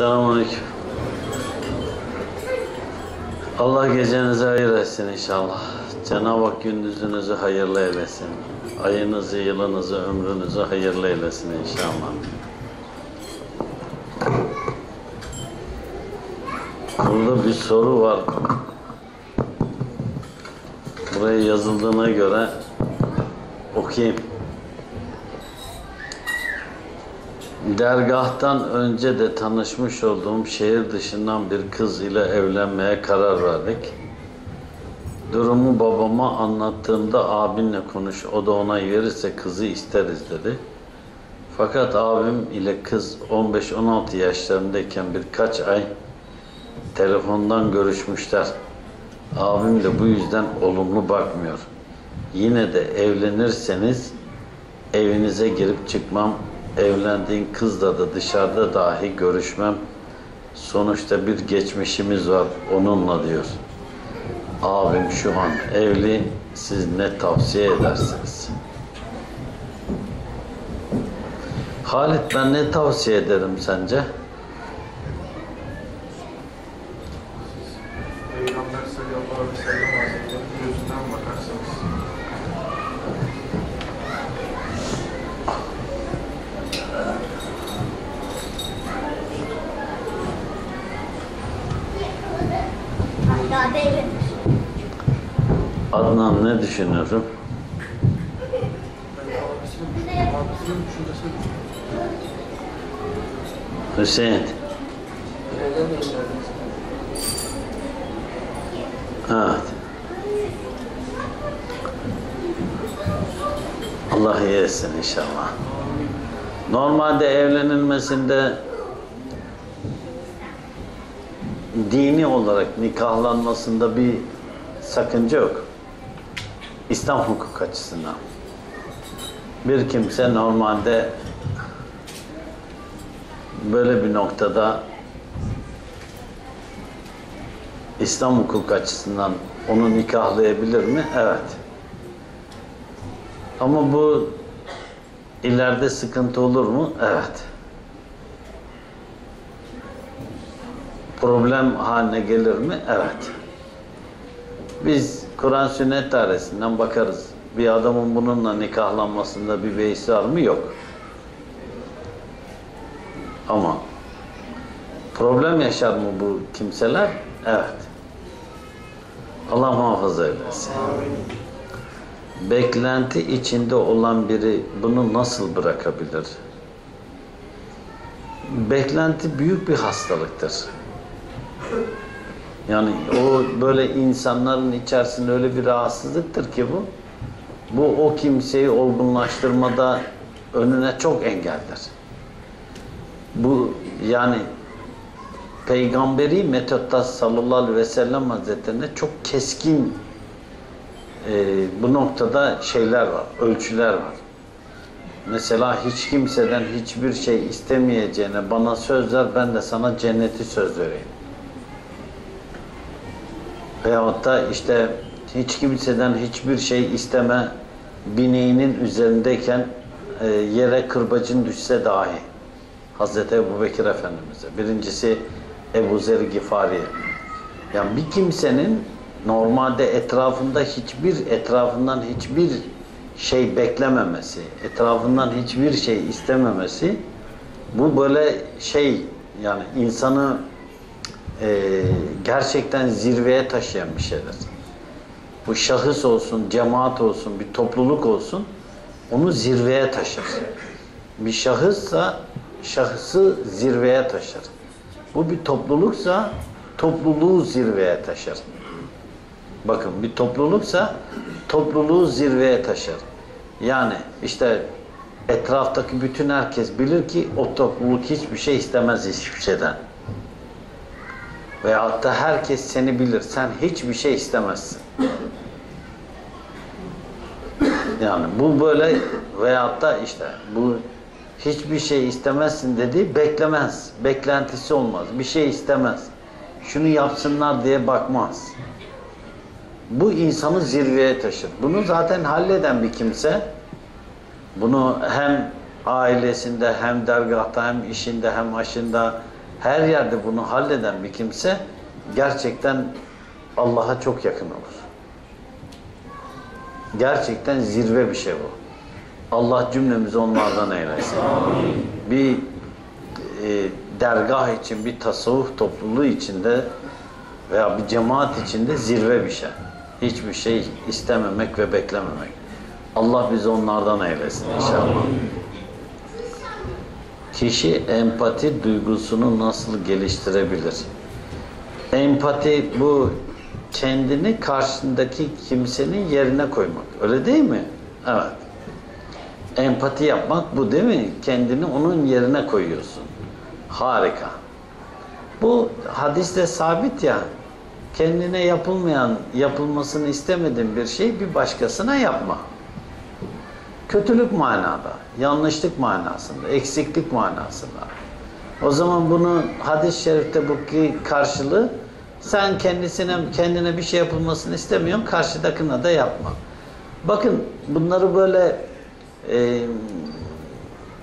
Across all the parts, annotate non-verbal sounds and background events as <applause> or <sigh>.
Selamünaleyküm. Allah gecenizi hayır etsin inşallah. Cenab-ı Hak gündüzünüzü hayırlı eylesin. Ayınızı, yılınızı, ömrünüzü hayırlı eylesin inşallah. Burada bir soru var. Buraya yazıldığına göre okuyayım. Dergahtan önce de tanışmış olduğum şehir dışından bir kız ile evlenmeye karar verdik. Durumu babama anlattığımda abinle konuş, o da onay verirse kızı isteriz dedi. Fakat abim ile kız 15-16 yaşlarındayken birkaç ay telefondan görüşmüşler. Abim de bu yüzden olumlu bakmıyor. Yine de evlenirseniz evinize girip çıkmam, evlendiğin kızla da dışarıda dahi görüşmem. Sonuçta bir geçmişimiz var onunla diyor. Abim şu an evli, siz ne tavsiye edersiniz? Halit ben ne tavsiye ederim sence? Peygamber sallallahu aleyhi ve sellem Hazretleri'nin gözünden bakarsanız Daha değil. Adnan ne düşüncesi Hüseyin. Evet. Allah iyi etsin inşallah. Normalde evlenilmesinde dini olarak nikahlanmasında bir sakınca yok. İslam hukuk açısından. Bir kimse normalde böyle bir noktada İslam hukuk açısından onu nikahlayabilir mi? Evet. Ama bu ileride sıkıntı olur mu? Evet. Problem haline gelir mi? Evet. Biz Kur'an sünnet dairesinden bakarız. Bir adamın bununla nikahlanmasında bir beis var mı? Yok. Ama problem yaşar mı bu kimseler? Evet. Allah muhafaza eylesin. Beklenti içinde olan biri bunu nasıl bırakabilir? Beklenti büyük bir hastalıktır. Yani o böyle insanların içerisinde öyle bir rahatsızlıktır ki bu. Bu o kimseyi olgunlaştırmada önüne çok engeldir. Bu yani peygamberi metotta sallallahu aleyhi ve sellem hazretlerinde çok keskin e, bu noktada şeyler var, ölçüler var. Mesela hiç kimseden hiçbir şey istemeyeceğine bana söz ver, ben de sana cenneti söz vereyim. Veyahut da işte hiç kimseden hiçbir şey isteme bineğinin üzerindeyken e, yere kırbacın düşse dahi. Hazreti Ebu Bekir Efendimiz'e. Birincisi Ebu Zer Gifari'ye. Yani bir kimsenin normalde etrafında hiçbir etrafından hiçbir şey beklememesi, etrafından hiçbir şey istememesi bu böyle şey yani insanı e, gerçekten zirveye taşıyan bir şeydir. Bu şahıs olsun, cemaat olsun, bir topluluk olsun onu zirveye taşır. Bir şahıssa şahısı zirveye taşır. Bu bir topluluksa topluluğu zirveye taşır. Bakın bir topluluksa topluluğu zirveye taşır. Yani işte etraftaki bütün herkes bilir ki o topluluk hiçbir şey istemez hiçbir şeyden. Veyahut da herkes seni bilir. Sen hiçbir şey istemezsin. Yani bu böyle veyahut da işte bu hiçbir şey istemezsin dedi beklemez. Beklentisi olmaz. Bir şey istemez. Şunu yapsınlar diye bakmaz. Bu insanı zirveye taşır. Bunu zaten halleden bir kimse bunu hem ailesinde hem dergahta hem işinde hem aşında her yerde bunu halleden bir kimse gerçekten Allah'a çok yakın olur. Gerçekten zirve bir şey bu. Allah cümlemizi onlardan eylesin. Bir e, dergah için, bir tasavvuf topluluğu içinde veya bir cemaat içinde zirve bir şey. Hiçbir şey istememek ve beklememek. Allah bizi onlardan eylesin inşallah. Kişi empati duygusunu nasıl geliştirebilir? Empati bu kendini karşındaki kimsenin yerine koymak. Öyle değil mi? Evet. Empati yapmak bu değil mi? Kendini onun yerine koyuyorsun. Harika. Bu hadiste sabit ya. Kendine yapılmayan, yapılmasını istemediğin bir şey bir başkasına yapma. Kötülük manada, yanlışlık manasında, eksiklik manasında. O zaman bunu hadis-i şerifte bu karşılığı sen kendisine kendine bir şey yapılmasını istemiyorsun, karşıdakine de yapma. Bakın bunları böyle e,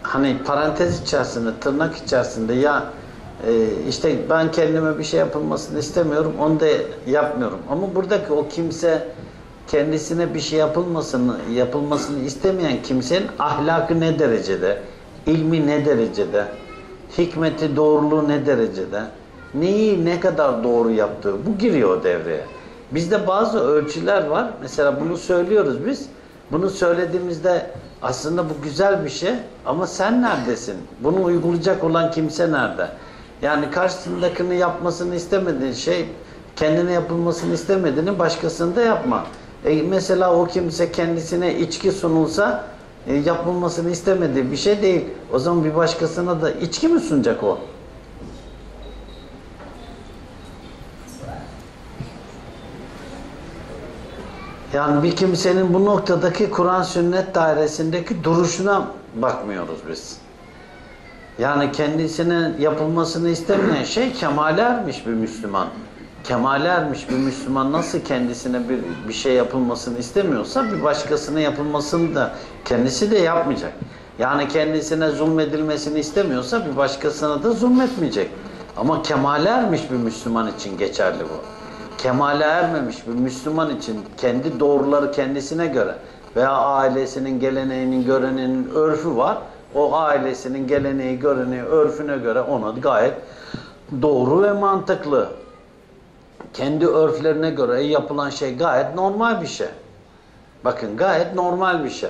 hani parantez içerisinde, tırnak içerisinde ya e, işte ben kendime bir şey yapılmasını istemiyorum, onu da yapmıyorum. Ama buradaki o kimse kendisine bir şey yapılmasını yapılmasını istemeyen kimsenin ahlakı ne derecede, ilmi ne derecede, hikmeti doğruluğu ne derecede, neyi ne kadar doğru yaptığı bu giriyor devreye. Bizde bazı ölçüler var. Mesela bunu söylüyoruz biz. Bunu söylediğimizde aslında bu güzel bir şey ama sen neredesin? Bunu uygulayacak olan kimse nerede? Yani karşısındakini yapmasını istemediğin şey kendine yapılmasını istemediğini başkasında yapma. E mesela o kimse kendisine içki sunulsa e, yapılmasını istemediği bir şey değil. O zaman bir başkasına da içki mi sunacak o? Yani bir kimsenin bu noktadaki Kur'an sünnet dairesindeki duruşuna bakmıyoruz biz. Yani kendisine yapılmasını istemeyen şey kemale ermiş bir Müslüman. Kemale ermiş bir Müslüman nasıl kendisine bir, bir şey yapılmasını istemiyorsa bir başkasına yapılmasını da kendisi de yapmayacak. Yani kendisine zulmedilmesini istemiyorsa bir başkasına da zulmetmeyecek. Ama kemale ermiş bir Müslüman için geçerli bu. Kemale ermemiş bir Müslüman için kendi doğruları kendisine göre veya ailesinin geleneğinin, göreneğinin örfü var. O ailesinin geleneği, göreneği, örfüne göre ona gayet doğru ve mantıklı. Kendi örflerine göre yapılan şey gayet normal bir şey. Bakın gayet normal bir şey.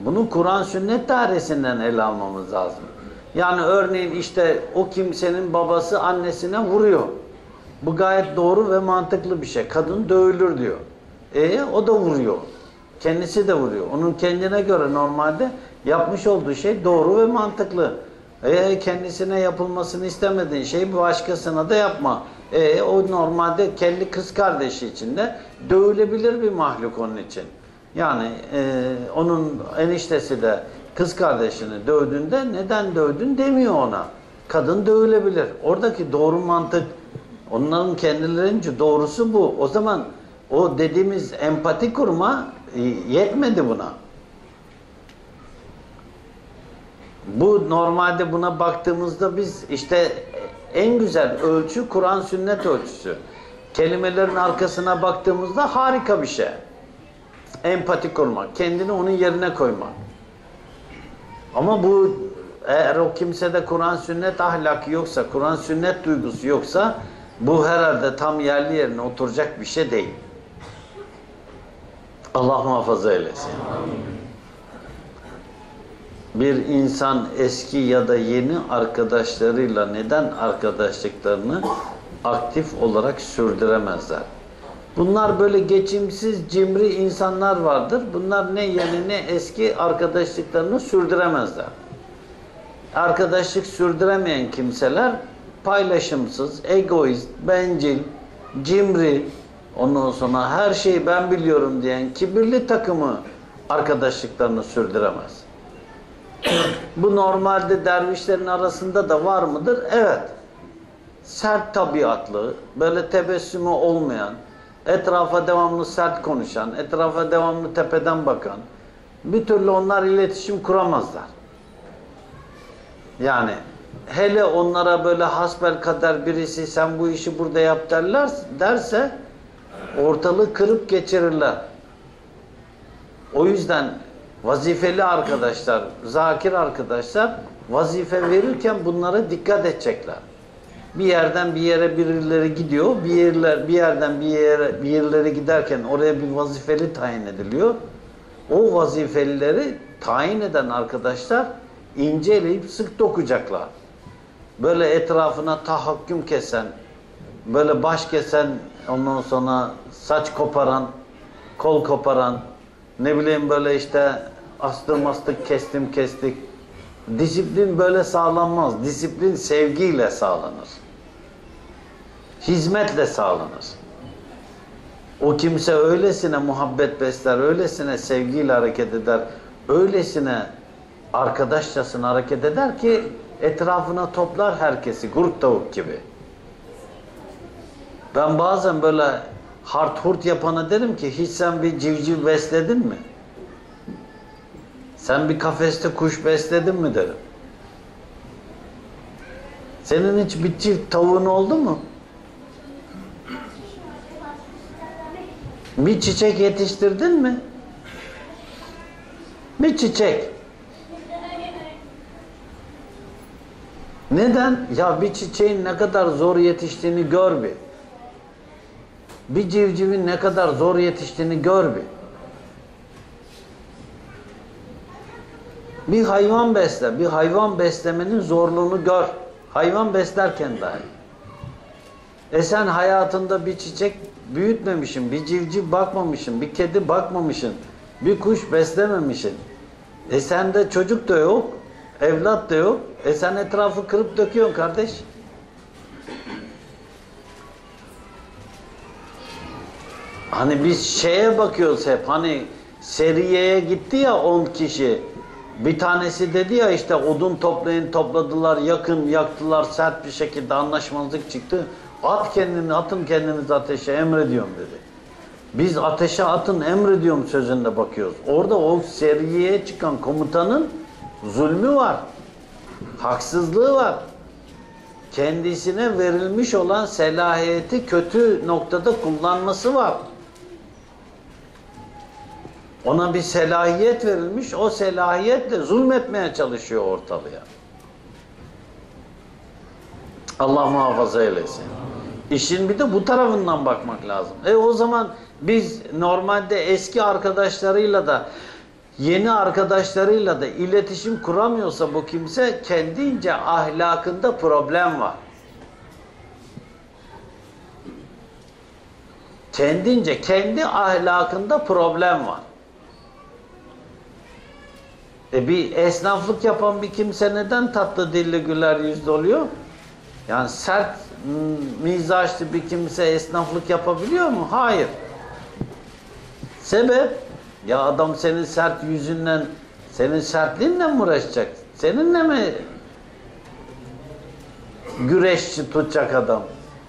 Bunu Kur'an sünnet dairesinden ele almamız lazım. Yani örneğin işte o kimsenin babası annesine vuruyor. Bu gayet doğru ve mantıklı bir şey. Kadın dövülür diyor. E o da vuruyor. Kendisi de vuruyor. Onun kendine göre normalde yapmış olduğu şey doğru ve mantıklı. E kendisine yapılmasını istemediğin şeyi başkasına da yapma. E o normalde kendi kız kardeşi için de dövülebilir bir mahluk onun için. Yani e, onun eniştesi de kız kardeşini dövdüğünde neden dövdün demiyor ona. Kadın dövülebilir. Oradaki doğru mantık onların kendilerince doğrusu bu. O zaman o dediğimiz empati kurma e, yetmedi buna. Bu normalde buna baktığımızda biz işte en güzel ölçü Kur'an sünnet ölçüsü. Kelimelerin arkasına baktığımızda harika bir şey. Empati kurmak, kendini onun yerine koymak. Ama bu eğer o kimsede Kur'an sünnet ahlakı yoksa, Kur'an sünnet duygusu yoksa bu herhalde tam yerli yerine oturacak bir şey değil. Allah muhafaza eylesin. Bir insan eski ya da yeni arkadaşlarıyla neden arkadaşlıklarını aktif olarak sürdüremezler? Bunlar böyle geçimsiz, cimri insanlar vardır. Bunlar ne yeni ne eski arkadaşlıklarını sürdüremezler. Arkadaşlık sürdüremeyen kimseler paylaşımsız, egoist, bencil, cimri, ondan sonra her şeyi ben biliyorum diyen kibirli takımı arkadaşlıklarını sürdüremez. Bu normalde dervişlerin arasında da var mıdır? Evet. Sert tabiatlı, böyle tebessümü olmayan, etrafa devamlı sert konuşan, etrafa devamlı tepeden bakan, bir türlü onlar iletişim kuramazlar. Yani hele onlara böyle hasbel kader birisi sen bu işi burada yap derler derse ortalığı kırıp geçirirler. O yüzden vazifeli arkadaşlar, zakir arkadaşlar vazife verirken bunlara dikkat edecekler. Bir yerden bir yere birileri gidiyor, bir yerler bir yerden bir yere bir yerlere giderken oraya bir vazifeli tayin ediliyor. O vazifelileri tayin eden arkadaşlar inceleyip sık dokuyacaklar. Böyle etrafına tahakküm kesen, böyle baş kesen, ondan sonra saç koparan, kol koparan, ne bileyim böyle işte astım astık kestim kestik. Disiplin böyle sağlanmaz. Disiplin sevgiyle sağlanır. Hizmetle sağlanır. O kimse öylesine muhabbet besler, öylesine sevgiyle hareket eder, öylesine arkadaşçasına hareket eder ki etrafına toplar herkesi, kurt tavuk gibi. Ben bazen böyle hart hurt yapana derim ki hiç sen bir civciv besledin mi? Sen bir kafeste kuş besledin mi derim. Senin hiç bir çift tavuğun oldu mu? Bir çiçek yetiştirdin mi? Bir çiçek. Neden? Ya bir çiçeğin ne kadar zor yetiştiğini gör bir. Bir civcivin ne kadar zor yetiştiğini gör bir. Bir hayvan besle, bir hayvan beslemenin zorluğunu gör. Hayvan beslerken dahi. E sen hayatında bir çiçek büyütmemişsin, bir civciv bakmamışsın, bir kedi bakmamışsın, bir kuş beslememişsin. E sende çocuk da yok, evlat da yok. E sen etrafı kırıp döküyorsun kardeş. Hani biz şeye bakıyoruz hep hani seriyeye gitti ya 10 kişi. Bir tanesi dedi ya işte odun toplayın topladılar yakın yaktılar sert bir şekilde anlaşmazlık çıktı. At kendini atın kendinizi ateşe emrediyorum dedi. Biz ateşe atın emrediyorum sözünde bakıyoruz. Orada o seriyeye çıkan komutanın zulmü var. Haksızlığı var. Kendisine verilmiş olan selahiyeti kötü noktada kullanması var. Ona bir selahiyet verilmiş, o selahiyetle zulmetmeye çalışıyor ortalığa. Allah muhafaza eylesin. İşin bir de bu tarafından bakmak lazım. E o zaman biz normalde eski arkadaşlarıyla da yeni arkadaşlarıyla da iletişim kuramıyorsa bu kimse kendince ahlakında problem var. Kendince kendi ahlakında problem var. E bir esnaflık yapan bir kimse neden tatlı dilli güler yüzlü oluyor? Yani sert mizaçlı bir kimse esnaflık yapabiliyor mu? Hayır. Sebep? Ya adam senin sert yüzünden, senin sertliğinle mi uğraşacak? Seninle mi güreşçi tutacak adam?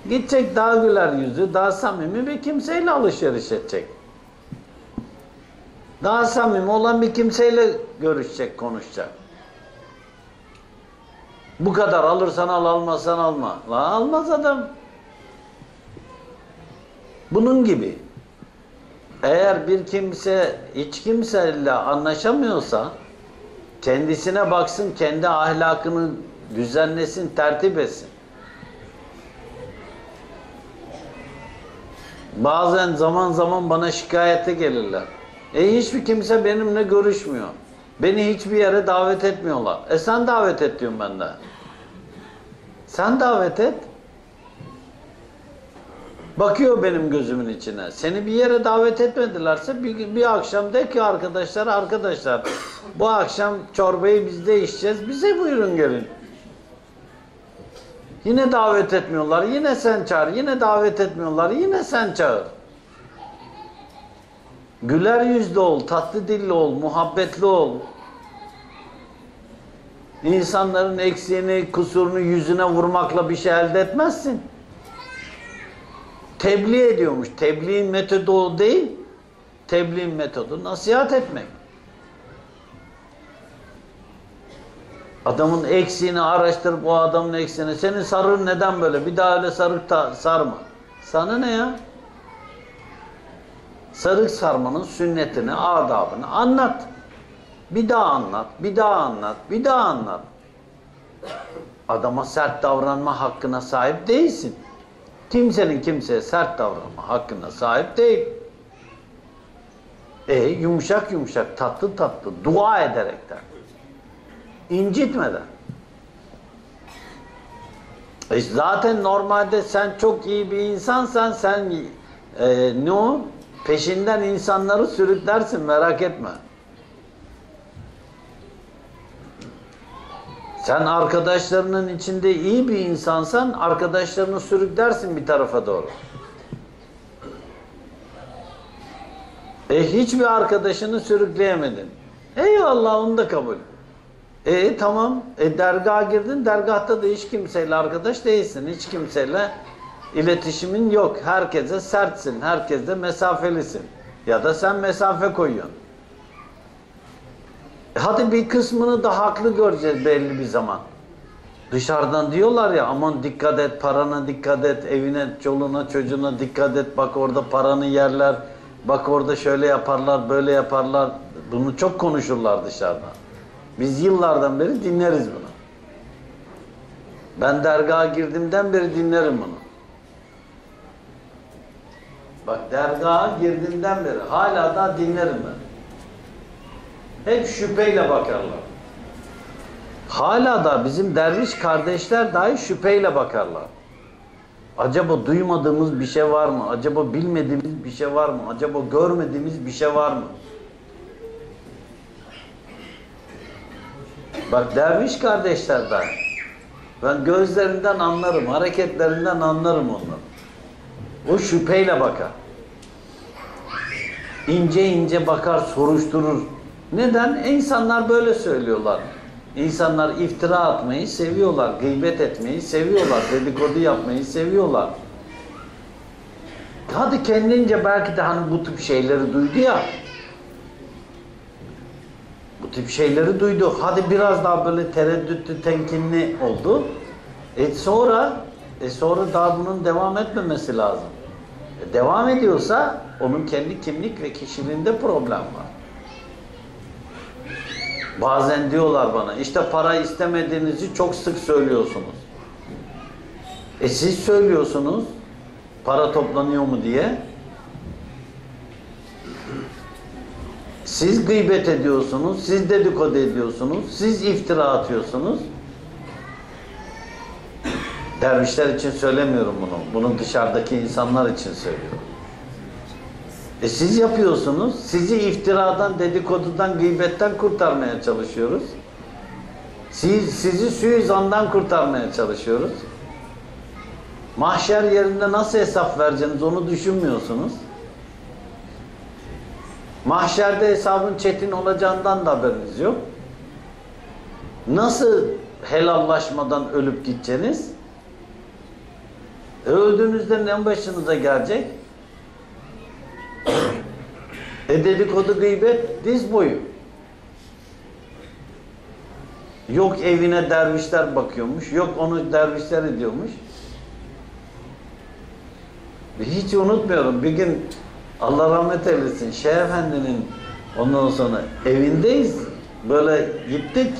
Gidecek daha güler yüzlü, daha samimi bir kimseyle alışveriş edecek. Daha samimi olan bir kimseyle görüşecek, konuşacak. Bu kadar alırsan al, almazsan alma. La almaz adam. Bunun gibi. Eğer bir kimse hiç kimseyle anlaşamıyorsa kendisine baksın, kendi ahlakını düzenlesin, tertip etsin. Bazen zaman zaman bana şikayete gelirler. E hiçbir kimse benimle görüşmüyor. Beni hiçbir yere davet etmiyorlar. E sen davet et diyorum ben de. Sen davet et. Bakıyor benim gözümün içine. Seni bir yere davet etmedilerse bir, bir akşam de ki arkadaşlar arkadaşlar bu akşam çorbayı bizde içeceğiz. Bize buyurun gelin. Yine davet etmiyorlar. Yine sen çağır. Yine davet etmiyorlar. Yine sen çağır. Güler yüzlü ol, tatlı dilli ol, muhabbetli ol. İnsanların eksiğini, kusurunu yüzüne vurmakla bir şey elde etmezsin. Tebliğ ediyormuş. Tebliğin metodu o değil. Tebliğin metodu nasihat etmek. Adamın eksiğini araştırıp o adamın eksiğini. Senin sarığın neden böyle? Bir daha öyle sarık sarma. Sana ne ya? Sarık sarmanın sünnetini, adabını anlat. Bir daha anlat, bir daha anlat, bir daha anlat. Adama sert davranma hakkına sahip değilsin. Kimsenin kimseye sert davranma hakkına sahip değil. E yumuşak yumuşak, tatlı tatlı, dua ederekten. incitmeden. E zaten normalde sen çok iyi bir insansan sen e, ne o? Peşinden insanları sürüklersin merak etme. Sen arkadaşlarının içinde iyi bir insansan arkadaşlarını sürüklersin bir tarafa doğru. E hiçbir arkadaşını sürükleyemedin. Eyvallah onu da kabul. E tamam. E dergaha girdin. Dergahta da hiç kimseyle arkadaş değilsin. Hiç kimseyle iletişimin yok. Herkese sertsin. Herkese mesafelisin. Ya da sen mesafe koyuyorsun. E hadi bir kısmını da haklı göreceğiz belli bir zaman. Dışarıdan diyorlar ya aman dikkat et, parana dikkat et, evine, çoluğuna, çocuğuna dikkat et. Bak orada paranı yerler. Bak orada şöyle yaparlar, böyle yaparlar. Bunu çok konuşurlar dışarıdan. Biz yıllardan beri dinleriz bunu. Ben dergaha girdiğimden beri dinlerim bunu. Bak dergaha girdiğimden beri hala da dinlerim ben. Hep şüpheyle bakarlar. Hala da bizim derviş kardeşler dahi şüpheyle bakarlar. Acaba duymadığımız bir şey var mı? Acaba bilmediğimiz bir şey var mı? Acaba görmediğimiz bir şey var mı? Bak derviş kardeşler dahi. Ben gözlerinden anlarım, hareketlerinden anlarım onları. O şüpheyle bakar. İnce ince bakar, soruşturur. Neden? İnsanlar böyle söylüyorlar. İnsanlar iftira atmayı seviyorlar, gıybet etmeyi seviyorlar, dedikodu yapmayı seviyorlar. Hadi kendince belki de hani bu tip şeyleri duydu ya. Bu tip şeyleri duydu. Hadi biraz daha böyle tereddütlü, temkinli oldu. E sonra, e sonra daha bunun devam etmemesi lazım. Devam ediyorsa onun kendi kimlik ve kişiliğinde problem var. Bazen diyorlar bana işte para istemediğinizi çok sık söylüyorsunuz. E siz söylüyorsunuz para toplanıyor mu diye. Siz gıybet ediyorsunuz, siz dedikodu ediyorsunuz, siz iftira atıyorsunuz. Dervişler için söylemiyorum bunu. Bunu dışarıdaki insanlar için söylüyorum. E siz yapıyorsunuz. Sizi iftiradan, dedikodudan, gıybetten kurtarmaya çalışıyoruz. Siz, sizi suizandan kurtarmaya çalışıyoruz. Mahşer yerinde nasıl hesap vereceğiniz onu düşünmüyorsunuz. Mahşerde hesabın çetin olacağından da haberiniz yok. Nasıl helallaşmadan ölüp gideceğiniz? E öldüğünüzde ne başınıza gelecek? E dedikodu gıybet diz boyu. Yok evine dervişler bakıyormuş, yok onu dervişler ediyormuş. Hiç unutmuyorum. Bir gün Allah rahmet eylesin Şeyh Efendi'nin ondan sonra evindeyiz. Böyle gittik.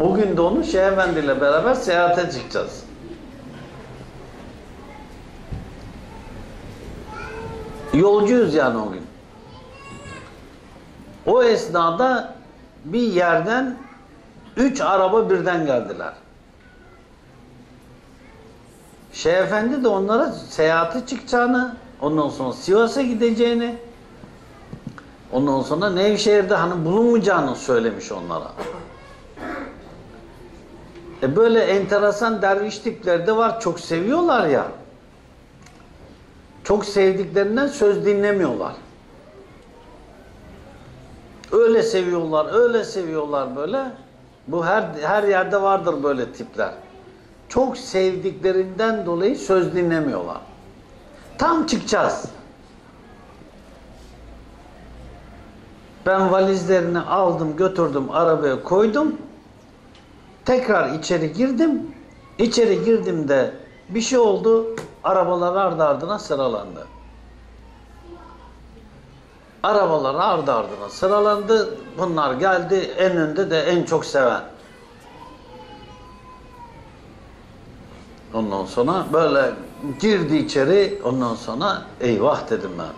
O gün de onu Şeyh Efendi ile beraber seyahate çıkacağız. Yolcuyuz yani o gün. O esnada bir yerden üç araba birden geldiler. Şeyh Efendi de onlara seyahate çıkacağını, ondan sonra Sivas'a gideceğini, ondan sonra Nevşehir'de hani bulunmayacağını söylemiş onlara. E böyle enteresan derviş tipleri de var. Çok seviyorlar ya. Çok sevdiklerinden söz dinlemiyorlar. Öyle seviyorlar, öyle seviyorlar böyle. Bu her her yerde vardır böyle tipler. Çok sevdiklerinden dolayı söz dinlemiyorlar. Tam çıkacağız. Ben valizlerini aldım, götürdüm, arabaya koydum. Tekrar içeri girdim. İçeri girdiğimde bir şey oldu. Arabalar ardı ardına sıralandı. Arabalar ardı ardına sıralandı. Bunlar geldi. En önde de en çok seven. Ondan sonra böyle girdi içeri. Ondan sonra eyvah dedim ben.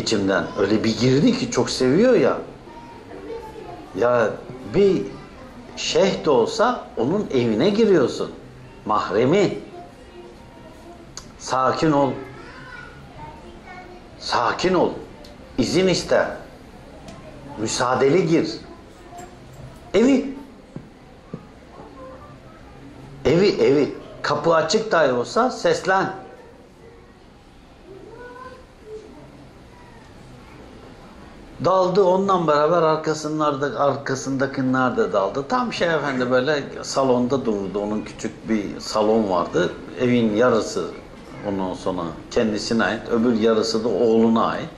İçimden öyle bir girdi ki çok seviyor ya. Ya bir şeyh de olsa onun evine giriyorsun. Mahremi. Sakin ol. Sakin ol. İzin iste. Müsaadeli gir. Evi. Evi evi. Kapı açık dahi olsa seslen. Daldı ondan beraber arkasınlarda arkasındakiler de daldı. Tam şey efendi böyle salonda durdu. Onun küçük bir salon vardı. Evin yarısı ondan sonra kendisine ait. Öbür yarısı da oğluna ait.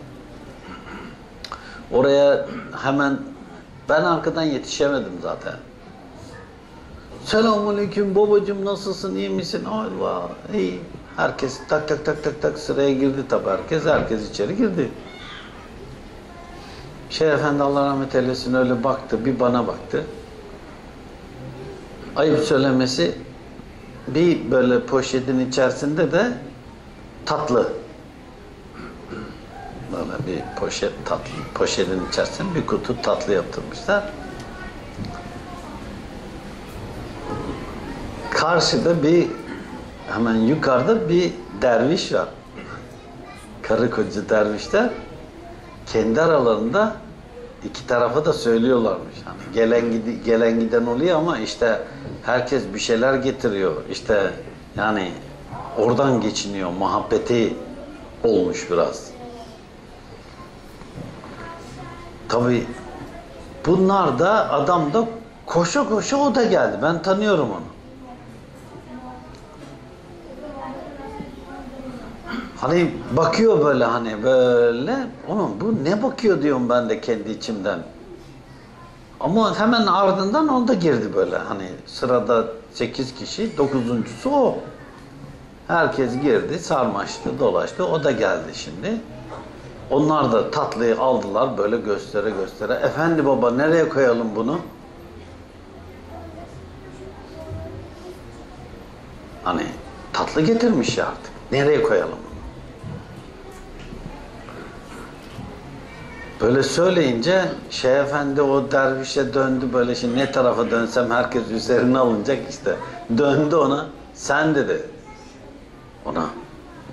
Oraya hemen ben arkadan yetişemedim zaten. Selamünaleyküm babacığım nasılsın iyi misin? Ay vah iyi. Herkes tak tak tak tak tak sıraya girdi tabi herkes. Herkes içeri girdi. Şeyh Efendi Allah rahmet eylesin öyle baktı, bir bana baktı. Ayıp söylemesi bir böyle poşetin içerisinde de tatlı. Böyle bir poşet tatlı, poşetin içerisinde bir kutu tatlı yaptırmışlar. Karşıda bir hemen yukarıda bir derviş var. Karı koca dervişler kendi aralarında iki tarafa da söylüyorlarmış. Hani gelen gidi, gelen giden oluyor ama işte herkes bir şeyler getiriyor. İşte yani oradan geçiniyor. Muhabbeti olmuş biraz. Tabii bunlar da adam da koşa koşa o da geldi. Ben tanıyorum onu. Hani bakıyor böyle hani böyle. Oğlum bu ne bakıyor diyorum ben de kendi içimden. Ama hemen ardından o da girdi böyle. Hani sırada 8 kişi, dokuzuncusu o. Herkes girdi, sarmaştı, dolaştı. O da geldi şimdi. Onlar da tatlıyı aldılar böyle göstere göstere. Efendi baba nereye koyalım bunu? Hani tatlı getirmiş ya artık. Nereye koyalım Böyle söyleyince Şeyh Efendi o dervişe döndü böyle şimdi ne tarafa dönsem herkes üzerine alınacak işte. Döndü ona. Sen dedi. Ona.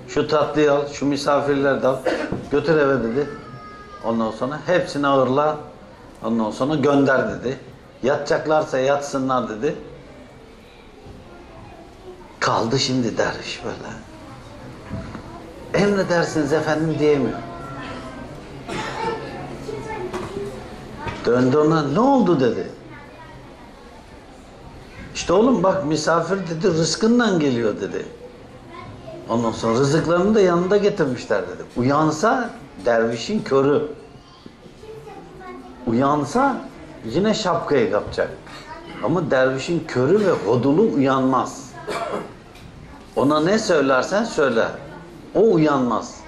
Şu tatlıyı al, şu misafirleri de al. Götür eve dedi. Ondan sonra hepsini ağırla. Ondan sonra gönder dedi. Yatacaklarsa yatsınlar dedi. Kaldı şimdi derviş böyle. Emredersiniz efendim diyemiyor. Döndü ona ne oldu dedi. İşte oğlum bak misafir dedi rızkından geliyor dedi. Ondan sonra rızıklarını da yanında getirmişler dedi. Uyansa dervişin körü. Uyansa yine şapkayı kapacak. Ama dervişin körü ve hodulu uyanmaz. Ona ne söylersen söyle. O uyanmaz.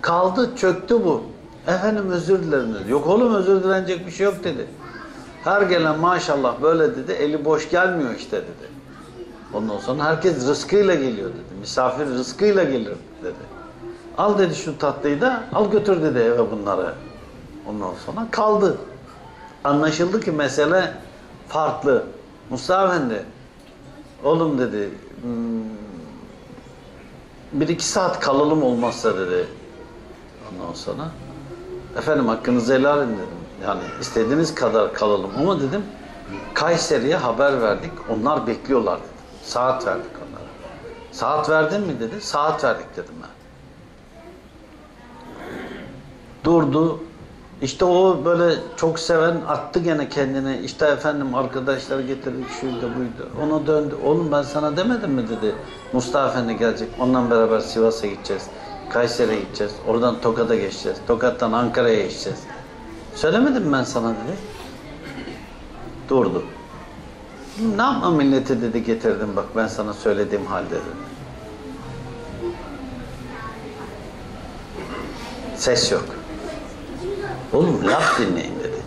Kaldı çöktü bu. Efendim özür dilerim dedi. Yok oğlum özür dilenecek bir şey yok dedi. Her gelen maşallah böyle dedi. Eli boş gelmiyor işte dedi. Ondan sonra herkes rızkıyla geliyor dedi. Misafir rızkıyla gelir dedi. Al dedi şu tatlıyı da al götür dedi eve bunları. Ondan sonra kaldı. Anlaşıldı ki mesele farklı. Mustafa Efendi oğlum dedi "hmm, bir iki saat kalalım olmazsa dedi. Ondan sonra efendim hakkınızı helal edin dedim. Yani istediğiniz kadar kalalım ama dedim Kayseri'ye haber verdik. Onlar bekliyorlar dedim. Saat verdik onlara. Saat verdin mi dedi. Saat verdik dedim ben. Durdu. İşte o böyle çok seven attı gene kendini. İşte efendim arkadaşlar getirdik şuydu buydu. Ona döndü. Oğlum ben sana demedim mi dedi. Mustafa Efendi gelecek. Ondan beraber Sivas'a gideceğiz. Kayseri'ye gideceğiz. Oradan Tokat'a geçeceğiz. Tokat'tan Ankara'ya geçeceğiz. Söylemedim mi ben sana dedi. Durdu. Ne yapma milleti dedi getirdim bak ben sana söylediğim halde dedi. Ses yok. Oğlum laf dinleyin dedi.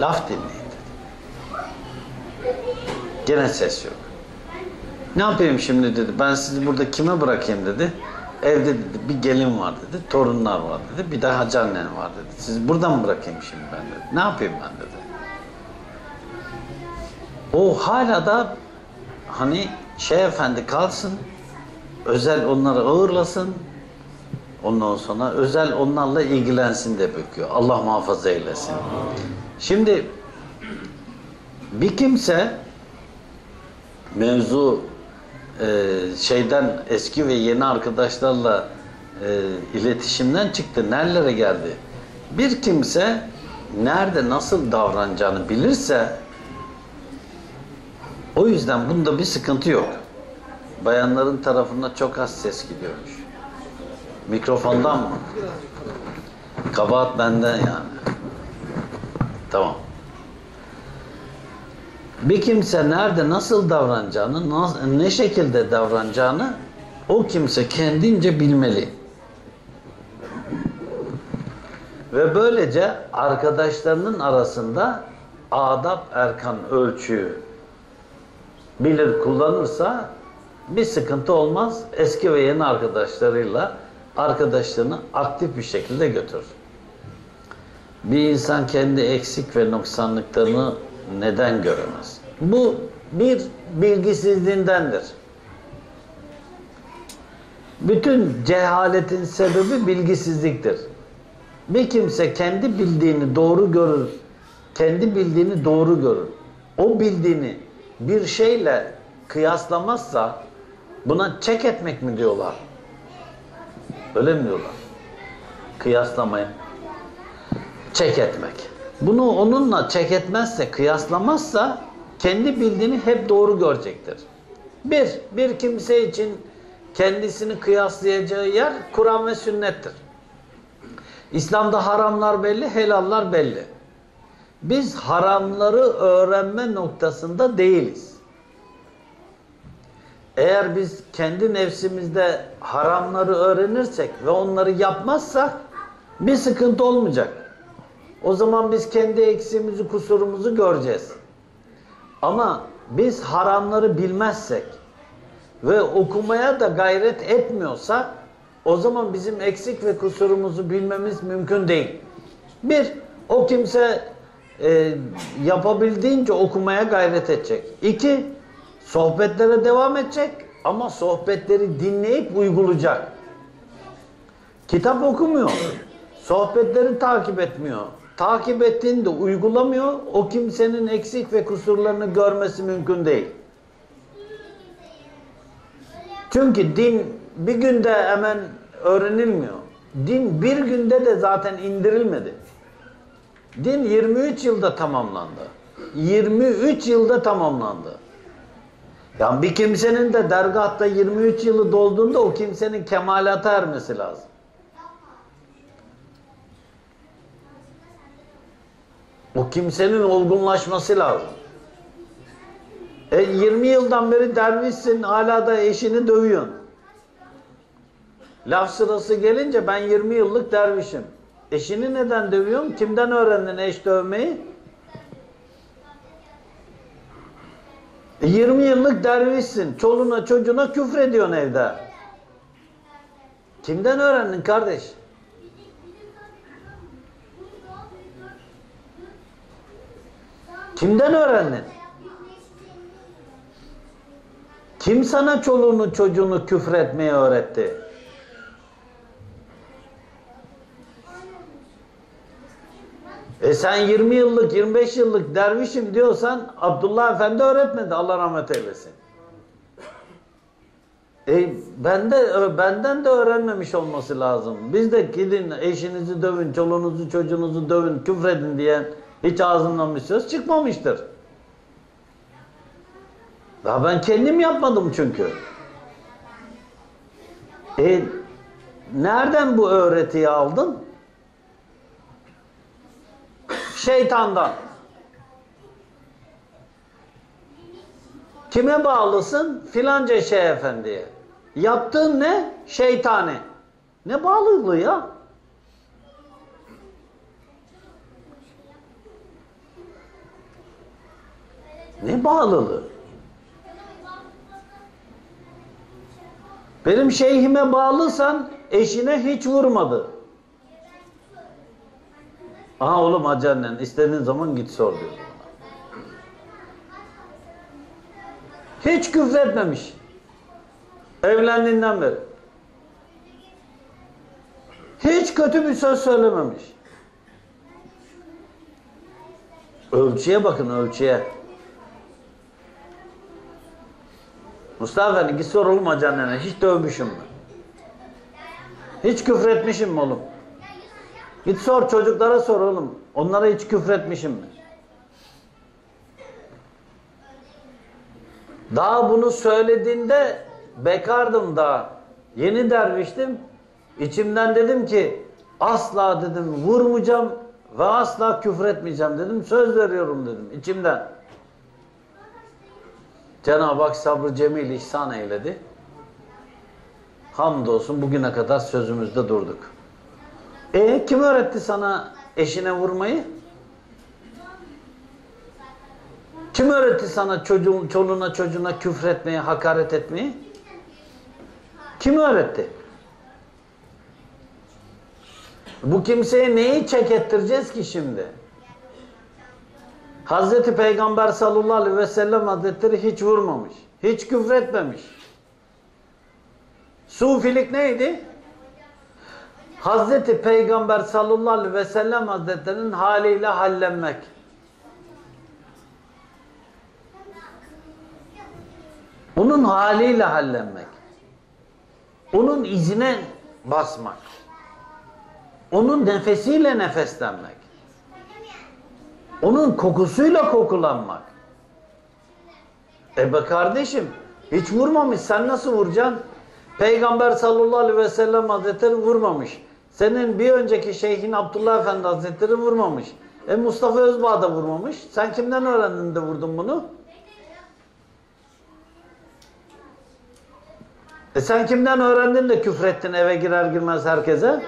Laf dinleyin dedi. Gene ses yok. Ne yapayım şimdi dedi. Ben sizi burada kime bırakayım dedi. Evde dedi bir gelin var dedi. Torunlar var dedi. Bir de hacı annen var dedi. Sizi burada mı bırakayım şimdi ben dedi. Ne yapayım ben dedi. O hala da hani şey efendi kalsın. Özel onları ağırlasın. Ondan sonra özel onlarla ilgilensin de bakıyor. Allah muhafaza eylesin. Şimdi bir kimse mevzu e, şeyden eski ve yeni arkadaşlarla e, iletişimden çıktı. Nerelere geldi? Bir kimse nerede nasıl davranacağını bilirse o yüzden bunda bir sıkıntı yok. Bayanların tarafında çok az ses gidiyormuş. Mikrofondan mı? Kabahat benden yani. Tamam. Bir kimse nerede nasıl davranacağını, ne şekilde davranacağını o kimse kendince bilmeli. Ve böylece arkadaşlarının arasında adap erkan ölçüyü bilir kullanırsa bir sıkıntı olmaz. Eski ve yeni arkadaşlarıyla arkadaşlığını aktif bir şekilde götürür. Bir insan kendi eksik ve noksanlıklarını neden göremez? Bu bir bilgisizliğindendir. Bütün cehaletin sebebi bilgisizliktir. Bir kimse kendi bildiğini doğru görür, kendi bildiğini doğru görür. O bildiğini bir şeyle kıyaslamazsa buna çek etmek mi diyorlar? Öyle mi diyorlar? Kıyaslamaya. Çek etmek. Bunu onunla çek etmezse, kıyaslamazsa kendi bildiğini hep doğru görecektir. Bir, bir kimse için kendisini kıyaslayacağı yer Kur'an ve sünnettir. İslam'da haramlar belli, helallar belli. Biz haramları öğrenme noktasında değiliz. Eğer biz kendi nefsimizde haramları öğrenirsek ve onları yapmazsak bir sıkıntı olmayacak. O zaman biz kendi eksiğimizi, kusurumuzu göreceğiz. Ama biz haramları bilmezsek ve okumaya da gayret etmiyorsak o zaman bizim eksik ve kusurumuzu bilmemiz mümkün değil. Bir, o kimse e, yapabildiğince okumaya gayret edecek. İki, sohbetlere devam edecek ama sohbetleri dinleyip uygulayacak. Kitap okumuyor. Sohbetleri takip etmiyor. Takip ettiğinde uygulamıyor. O kimsenin eksik ve kusurlarını görmesi mümkün değil. Çünkü din bir günde hemen öğrenilmiyor. Din bir günde de zaten indirilmedi. Din 23 yılda tamamlandı. 23 yılda tamamlandı. Yani bir kimsenin de dergahta 23 yılı dolduğunda o kimsenin kemalata ermesi lazım. O kimsenin olgunlaşması lazım. E 20 yıldan beri dervişsin hala da eşini dövüyorsun. Laf sırası gelince ben 20 yıllık dervişim. Eşini neden dövüyorsun? Kimden öğrendin eş dövmeyi? E 20 yıllık dervişsin. Çoluğuna çocuğuna küfrediyorsun evde. Kimden öğrendin kardeş? Kimden öğrendin? Kim sana çoluğunu çocuğunu küfretmeyi öğretti? E sen 20 yıllık 25 yıllık dervişim diyorsan Abdullah Efendi öğretmedi Allah rahmet eylesin. E ben de benden de öğrenmemiş olması lazım. Biz de gidin eşinizi dövün, çoluğunuzu çocuğunuzu dövün, küfredin diyen hiç ağzından bir söz çıkmamıştır. Ya ben kendim yapmadım çünkü. E nereden bu öğretiyi aldın? Şeytandan. Kime bağlısın? Filanca şey efendiye. Yaptığın ne? Şeytani. Ne bağlılığı ya? Ne bağlılığı? Benim şeyhime bağlıysan eşine hiç vurmadı. Aha oğlum hacı annen istediğin zaman git sor diyor. Hiç küfretmemiş. Evlendiğinden beri. Hiç kötü bir söz söylememiş. Ölçüye bakın ölçüye. Mustafa Efendi git sor oğlum hacı. Hiç dövmüşüm mü? Hiç küfretmişim mi oğlum? Git sor çocuklara sor oğlum. Onlara hiç küfretmişim mi? Daha bunu söylediğinde bekardım daha. Yeni derviştim. İçimden dedim ki asla dedim vurmayacağım ve asla küfretmeyeceğim dedim. Söz veriyorum dedim içimden. Cenab-ı Hak sabrı cemil ihsan eyledi. Hamdolsun bugüne kadar sözümüzde durduk. E kim öğretti sana eşine vurmayı? Kim öğretti sana çocuğun, çoluğuna çocuğuna küfretmeyi, hakaret etmeyi? Kim öğretti? Bu kimseye neyi çek ettireceğiz ki şimdi? Hazreti Peygamber sallallahu aleyhi ve sellem hazretleri hiç vurmamış. Hiç küfretmemiş. Sufilik neydi? Hazreti Peygamber sallallahu aleyhi ve sellem hazretlerinin haliyle hallenmek. Onun haliyle hallenmek. Onun izine basmak. Onun nefesiyle nefeslenmek. Onun kokusuyla kokulanmak. E be kardeşim hiç vurmamış sen nasıl vuracaksın? Peygamber sallallahu aleyhi ve sellem hazretleri vurmamış. Senin bir önceki şeyhin Abdullah Efendi hazretleri vurmamış. E Mustafa Özbağ da vurmamış. Sen kimden öğrendin de vurdun bunu? E sen kimden öğrendin de küfrettin eve girer girmez herkese?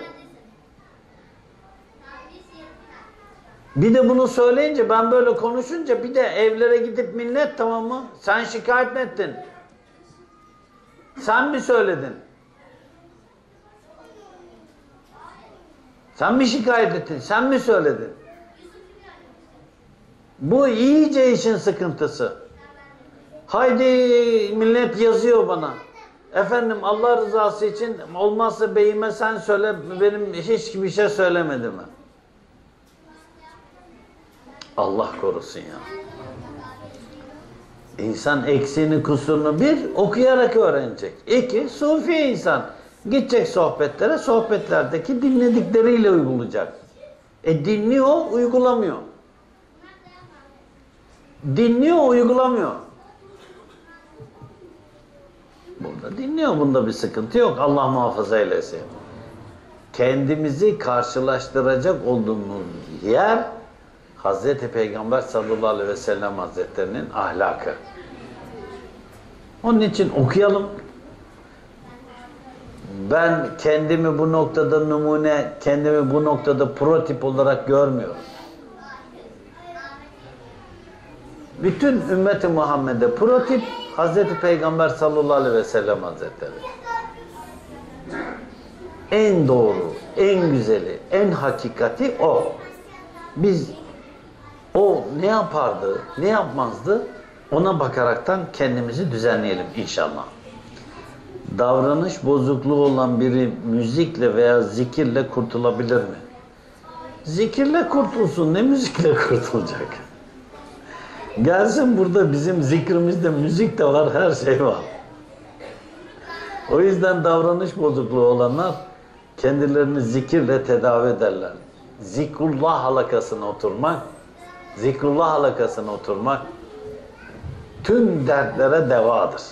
Bir de bunu söyleyince ben böyle konuşunca bir de evlere gidip millet tamam mı? Sen şikayet mi ettin? Sen mi söyledin? Sen mi şikayet ettin? Sen mi söyledin? Bu iyice işin sıkıntısı. Haydi millet yazıyor bana. Efendim Allah rızası için olmazsa beyime sen söyle benim hiçbir şey söylemedi mi? Allah korusun ya. İnsan eksiğini kusurunu bir okuyarak öğrenecek. İki sufi insan. Gidecek sohbetlere sohbetlerdeki dinledikleriyle uygulayacak. E dinliyor uygulamıyor. Dinliyor uygulamıyor. Burada dinliyor bunda bir sıkıntı yok. Allah muhafaza eylesin. Kendimizi karşılaştıracak olduğumuz yer Hazreti Peygamber sallallahu aleyhi ve sellem hazretlerinin ahlakı. Onun için okuyalım. Ben kendimi bu noktada numune, kendimi bu noktada prototip olarak görmüyorum. Bütün ümmeti Muhammed'e prototip Hazreti Peygamber sallallahu aleyhi ve sellem hazretleri. En doğru, en güzeli, en hakikati o. Biz o ne yapardı, ne yapmazdı ona bakaraktan kendimizi düzenleyelim inşallah. Davranış bozukluğu olan biri müzikle veya zikirle kurtulabilir mi? Zikirle kurtulsun, ne müzikle <laughs> kurtulacak? Gelsin burada bizim zikrimizde müzik de var, her şey var. O yüzden davranış bozukluğu olanlar kendilerini zikirle tedavi ederler. Zikrullah halakasına oturmak, zikrullah halakasına oturmak tüm dertlere devadır.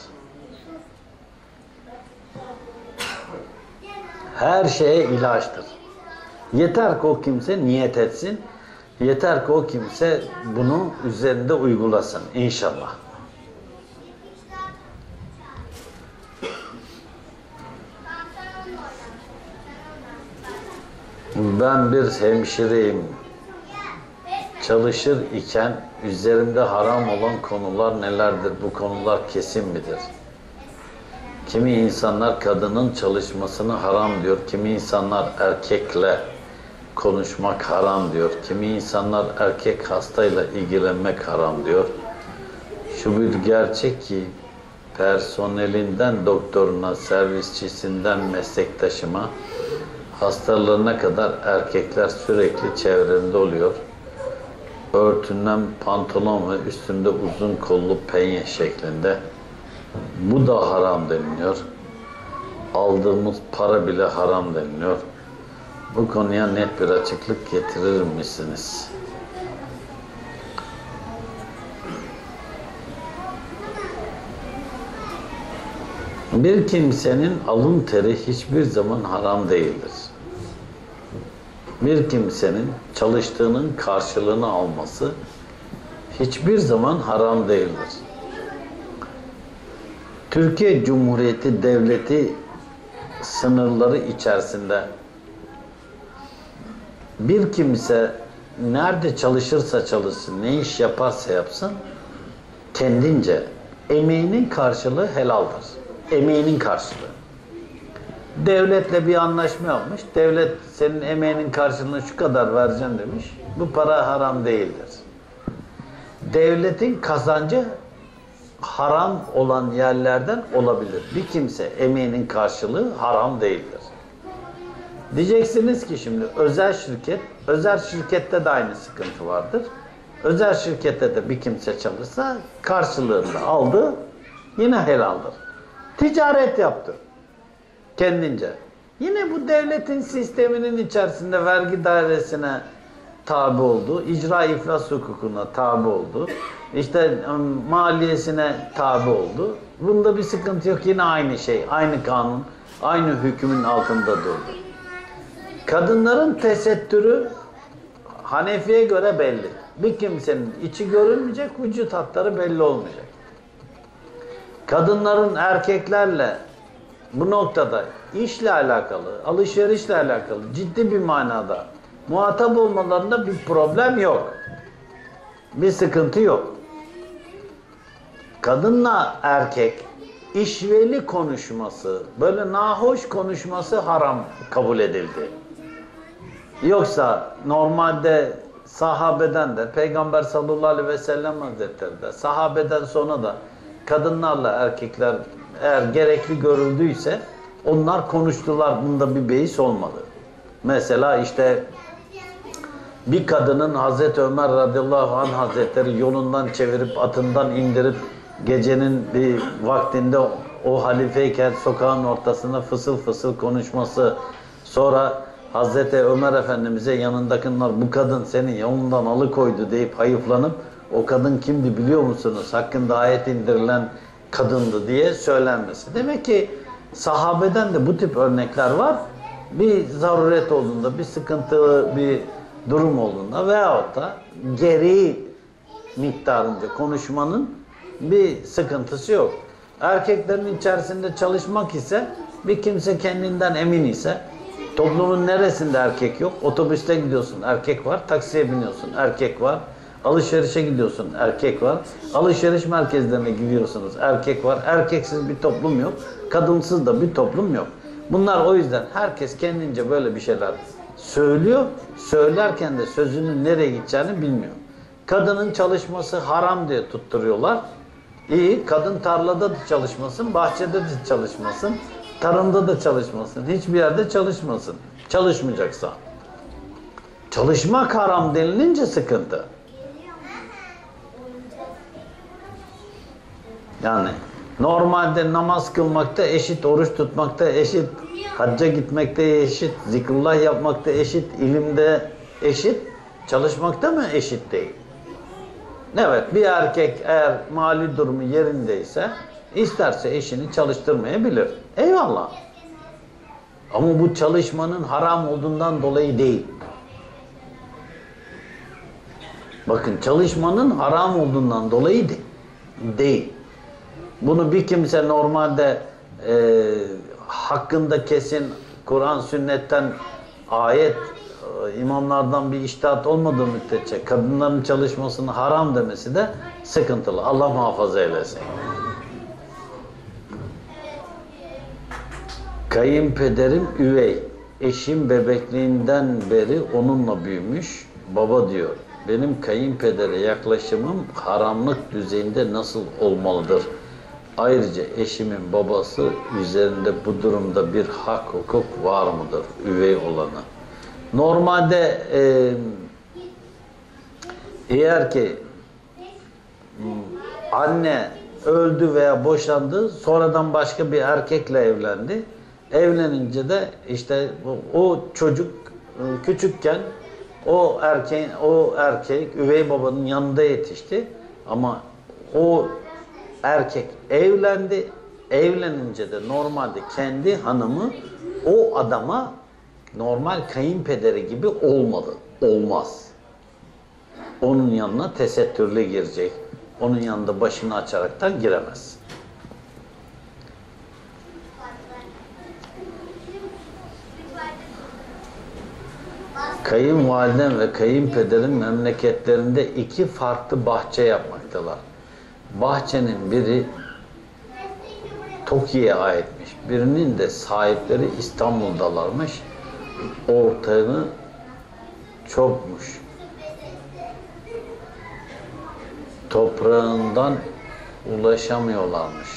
Her şeye ilaçtır. Yeter ki o kimse niyet etsin. Yeter ki o kimse bunu üzerinde uygulasın inşallah. Ben bir hemşireyim. Çalışır iken üzerimde haram olan konular nelerdir? Bu konular kesin midir? Kimi insanlar kadının çalışmasını haram diyor. Kimi insanlar erkekle konuşmak haram diyor. Kimi insanlar erkek hastayla ilgilenmek haram diyor. Şu bir gerçek ki personelinden doktoruna, servisçisinden meslektaşıma hastalarına kadar erkekler sürekli çevremde oluyor. Örtünden pantolon ve üstünde uzun kollu penye şeklinde. Bu da haram deniliyor. Aldığımız para bile haram deniliyor. Bu konuya net bir açıklık getirir misiniz? Bir kimsenin alın teri hiçbir zaman haram değildir. Bir kimsenin çalıştığının karşılığını alması hiçbir zaman haram değildir. Türkiye Cumhuriyeti Devleti sınırları içerisinde bir kimse nerede çalışırsa çalışsın, ne iş yaparsa yapsın kendince emeğinin karşılığı helaldir. Emeğinin karşılığı. Devletle bir anlaşma yapmış. Devlet senin emeğinin karşılığını şu kadar vereceğim demiş. Bu para haram değildir. Devletin kazancı haram olan yerlerden olabilir. Bir kimse emeğinin karşılığı haram değildir. Diyeceksiniz ki şimdi özel şirket, özel şirkette de aynı sıkıntı vardır. Özel şirkette de bir kimse çalışsa karşılığında aldı yine helaldir. Ticaret yaptı kendince. Yine bu devletin sisteminin içerisinde vergi dairesine tabi oldu. icra iflas hukukuna tabi oldu. İşte ım, maliyesine tabi oldu. Bunda bir sıkıntı yok. Yine aynı şey, aynı kanun, aynı hükmün altında durdu. Kadınların tesettürü Hanefi'ye göre belli. Bir kimsenin içi görünmeyecek, vücut hatları belli olmayacak. Kadınların erkeklerle bu noktada işle alakalı, alışverişle alakalı ciddi bir manada muhatap olmalarında bir problem yok. Bir sıkıntı yok. Kadınla erkek işveli konuşması, böyle nahoş konuşması haram kabul edildi. Yoksa normalde sahabeden de Peygamber sallallahu aleyhi ve sellem hazretleri de sahabeden sonra da kadınlarla erkekler eğer gerekli görüldüyse onlar konuştular. Bunda bir beis olmadı. Mesela işte bir kadının Hazreti Ömer radıyallahu anh hazretleri yolundan çevirip atından indirip gecenin bir vaktinde o halifeyken sokağın ortasında fısıl fısıl konuşması sonra Hazreti Ömer Efendimiz'e yanındakiler bu kadın seni yolundan alıkoydu deyip hayıflanıp o kadın kimdi biliyor musunuz? Hakkında ayet indirilen kadındı diye söylenmesi. Demek ki sahabeden de bu tip örnekler var. Bir zaruret olduğunda, bir sıkıntı, bir durum olduğunda veyahut da gereği miktarınca konuşmanın bir sıkıntısı yok. Erkeklerin içerisinde çalışmak ise bir kimse kendinden emin ise toplumun neresinde erkek yok? Otobüste gidiyorsun erkek var, taksiye biniyorsun erkek var, alışverişe gidiyorsun erkek var, alışveriş merkezlerine gidiyorsunuz erkek var, erkeksiz bir toplum yok, kadınsız da bir toplum yok. Bunlar o yüzden herkes kendince böyle bir şeyler söylüyor, söylerken de sözünün nereye gideceğini bilmiyor. Kadının çalışması haram diye tutturuyorlar. İyi, kadın tarlada da çalışmasın, bahçede de çalışmasın, tarımda da çalışmasın, hiçbir yerde çalışmasın. Çalışmayacaksa. Çalışmak haram denilince sıkıntı. Yani normalde namaz kılmakta eşit, oruç tutmakta eşit, hacca gitmekte eşit, zikrullah yapmakta eşit, ilimde eşit, çalışmakta mı eşit değil? Evet bir erkek eğer mali durumu yerindeyse isterse eşini çalıştırmayabilir. Eyvallah. Ama bu çalışmanın haram olduğundan dolayı değil. Bakın çalışmanın haram olduğundan dolayı de- değil. Bunu bir kimse normalde e, hakkında kesin Kur'an sünnetten ayet e, imamlardan bir iştahat olmadığı müddetçe kadınların çalışmasını haram demesi de sıkıntılı. Allah muhafaza eylesin. Kayınpederim üvey. Eşim bebekliğinden beri onunla büyümüş. Baba diyor. Benim kayınpedere yaklaşımım haramlık düzeyinde nasıl olmalıdır? Ayrıca eşimin babası üzerinde bu durumda bir hak hukuk var mıdır? Üvey olanı. Normalde e, eğer ki m, anne öldü veya boşandı, sonradan başka bir erkekle evlendi. Evlenince de işte o, o çocuk e, küçükken o erkeğin o erkek üvey babanın yanında yetişti ama o erkek evlendi. Evlenince de normalde kendi hanımı o adama normal kayınpederi gibi olmalı. Olmaz. Onun yanına tesettürlü girecek. Onun yanında başını açaraktan giremez. Kayınvalidem ve kayınpederin memleketlerinde iki farklı bahçe yapmaktalar. Bahçenin biri Tokyo'ya aitmiş. Birinin de sahipleri İstanbul'dalarmış. Ortağını çokmuş. Toprağından ulaşamıyorlarmış.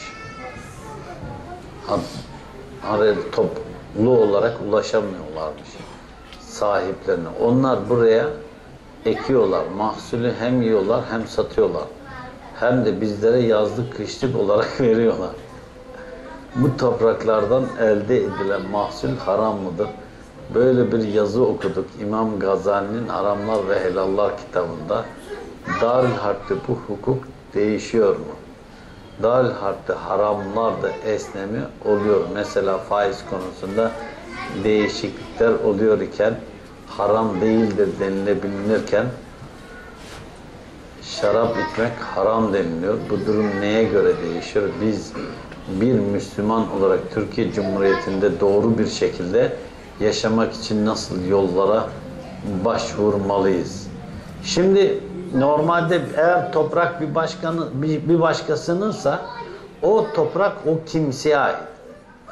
Araya toplu olarak ulaşamıyorlarmış sahiplerine. Onlar buraya ekiyorlar. Mahsulü hem yiyorlar hem satıyorlar. Hem de bizlere yazlık kışlık olarak <laughs> veriyorlar. Bu topraklardan elde edilen mahsul haram mıdır? Böyle bir yazı okuduk İmam Gazali'nin Haramlar ve Helallar kitabında. Darül Harp'te bu hukuk değişiyor mu? Darül Harp'te haramlar da esnemi oluyor. Mesela faiz konusunda değişiklikler oluyor iken haram değildir denilebilirken şarap içmek haram deniliyor. Bu durum neye göre değişir? Biz bir Müslüman olarak Türkiye Cumhuriyeti'nde doğru bir şekilde yaşamak için nasıl yollara başvurmalıyız? Şimdi normalde eğer toprak bir başkanı bir, bir başkasınınsa o toprak o kimseye ait.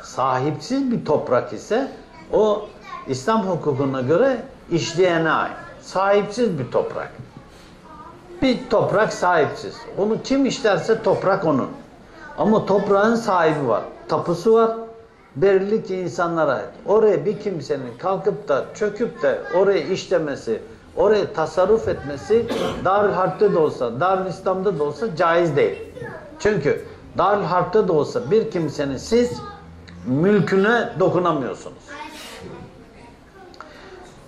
Sahipsiz bir toprak ise o İslam hukukuna göre işleyene ait. Sahipsiz bir toprak. Bir toprak sahipsiz. Onu kim işlerse toprak onun. Ama toprağın sahibi var. Tapusu var. Belirli insanlara ait. Oraya bir kimsenin kalkıp da çöküp de oraya işlemesi, oraya tasarruf etmesi Darül Harp'te de olsa, Darül İslam'da da olsa caiz değil. Çünkü Darül Harp'te de olsa bir kimsenin siz mülküne dokunamıyorsunuz.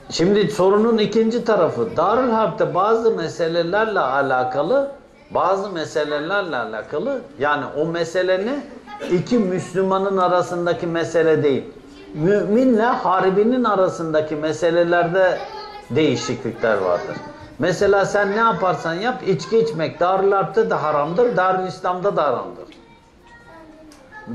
Şimdi sorunun ikinci tarafı Darül Harp'te bazı meselelerle alakalı bazı meselelerle alakalı yani o mesele ne? İki Müslümanın arasındaki mesele değil. Müminle harbinin arasındaki meselelerde değişiklikler vardır. Mesela sen ne yaparsan yap içki içmek Darül Harp'te de haramdır, Darül İslam'da da haramdır.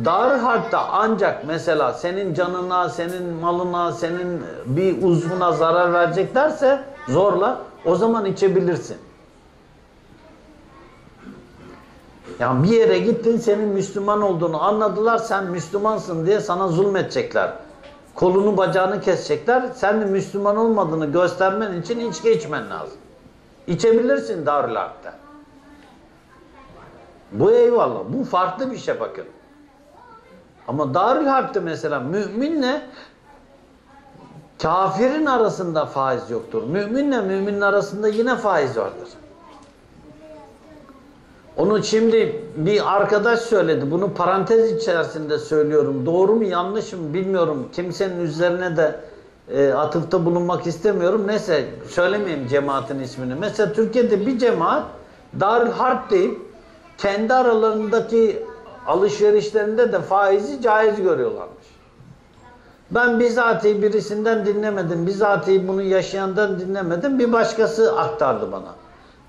Darül Harp'te ancak mesela senin canına, senin malına, senin bir uzvuna zarar vereceklerse zorla o zaman içebilirsin. Yani bir yere gittin senin Müslüman olduğunu anladılar sen Müslümansın diye sana zulmedecekler. Kolunu bacağını kesecekler. Sen de Müslüman olmadığını göstermen için içki içmen lazım. İçebilirsin Darül Harp'te. Bu eyvallah. Bu farklı bir şey bakın. Ama Darül Harp'te mesela müminle kafirin arasında faiz yoktur. Müminle müminin arasında yine faiz vardır. Onu şimdi bir arkadaş söyledi. Bunu parantez içerisinde söylüyorum. Doğru mu yanlış mı bilmiyorum. Kimsenin üzerine de e, atıfta bulunmak istemiyorum. Neyse söylemeyeyim cemaatin ismini. Mesela Türkiye'de bir cemaat Darül Harp deyip kendi aralarındaki alışverişlerinde de faizi caiz görüyorlarmış. Ben bizatihi birisinden dinlemedim. Bizatihi bunu yaşayandan dinlemedim. Bir başkası aktardı bana.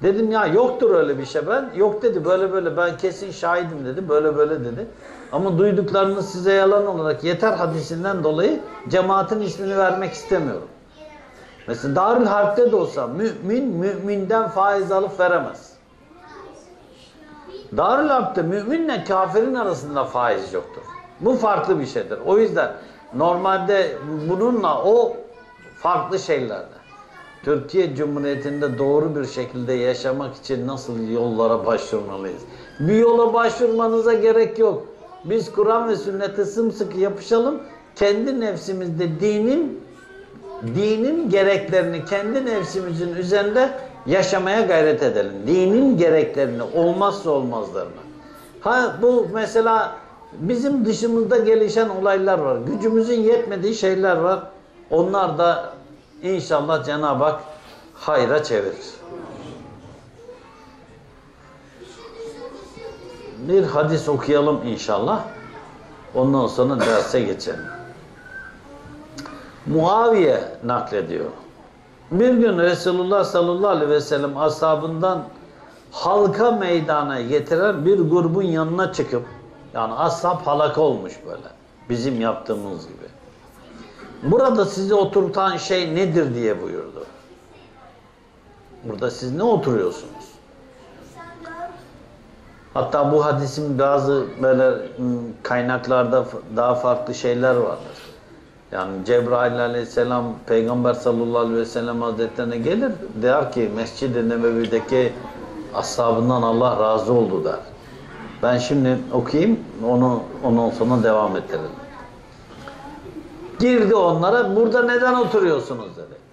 Dedim ya yoktur öyle bir şey ben. Yok dedi böyle böyle ben kesin şahidim dedi. Böyle böyle dedi. Ama duyduklarınız size yalan olarak yeter hadisinden dolayı cemaatin ismini vermek istemiyorum. Mesela Darül Harp'te de olsa mümin müminden faiz alıp veremez. Darül Harp'te müminle kafirin arasında faiz yoktur. Bu farklı bir şeydir. O yüzden normalde bununla o farklı şeylerdir. Türkiye Cumhuriyeti'nde doğru bir şekilde yaşamak için nasıl yollara başvurmalıyız? Bir yola başvurmanıza gerek yok. Biz Kur'an ve sünnete sımsıkı yapışalım. Kendi nefsimizde dinin dinin gereklerini kendi nefsimizin üzerinde yaşamaya gayret edelim. Dinin gereklerini, olmazsa olmazlarını. Ha bu mesela bizim dışımızda gelişen olaylar var. Gücümüzün yetmediği şeyler var. Onlar da inşallah Cenab-ı Hak hayra çevirir. Bir hadis okuyalım inşallah. Ondan sonra derse geçelim. Muaviye naklediyor. Bir gün Resulullah sallallahu aleyhi ve sellem ashabından halka meydana getiren bir grubun yanına çıkıp yani ashab halaka olmuş böyle. Bizim yaptığımız gibi. Burada sizi oturtan şey nedir diye buyurdu. Burada siz ne oturuyorsunuz? Hatta bu hadisin bazı böyle ım, kaynaklarda daha farklı şeyler vardır. Yani Cebrail aleyhisselam Peygamber sallallahu aleyhi ve sellem hazretlerine gelir der ki Mescid-i Nebevi'deki ashabından Allah razı oldu der. Ben şimdi okuyayım onu ondan sonra devam ettirelim. Girdi onlara burada neden oturuyorsunuz dedi.